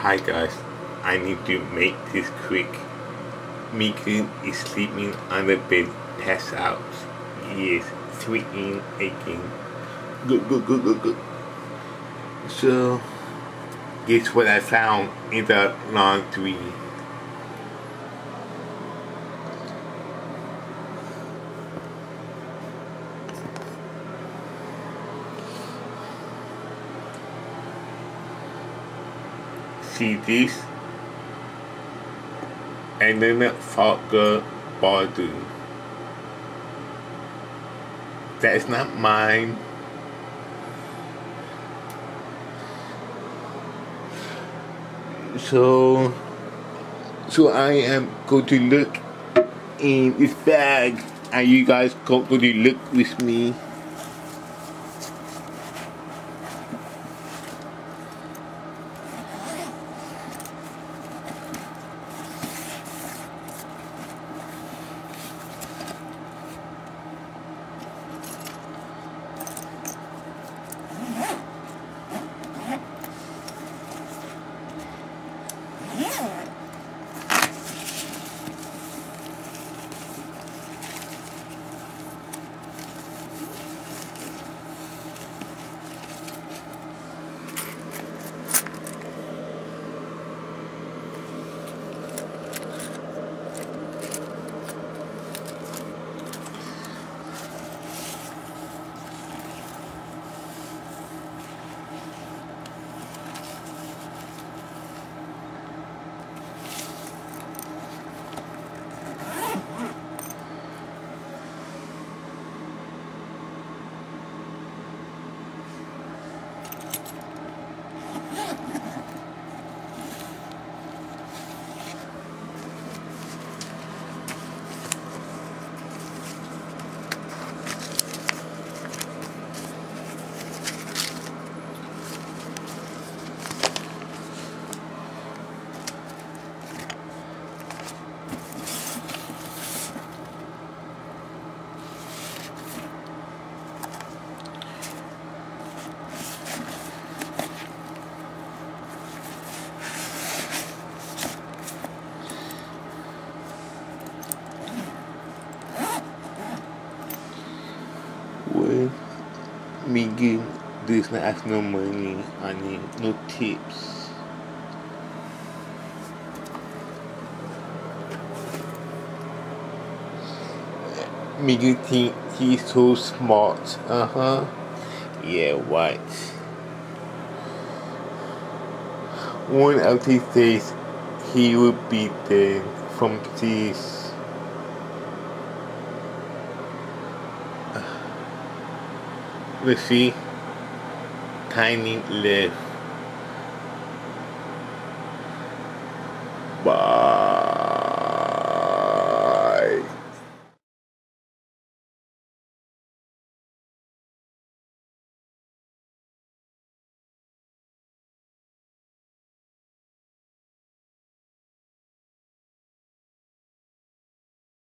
Hi guys, I need to make this quick. Miku is sleeping on the bed, pass out. He is tweaking, aching. Good, good, good, good, good. So, guess what I found in the laundry? See this? And then the Fogger body. That is not mine. So, so I am going to look in this bag, and you guys go to look with me. Miguel does not ask no money, need no tips. Miguel think he's so smart, uh huh. Yeah, right. One of these days, he will be dead from this. Let's see. Tiny left.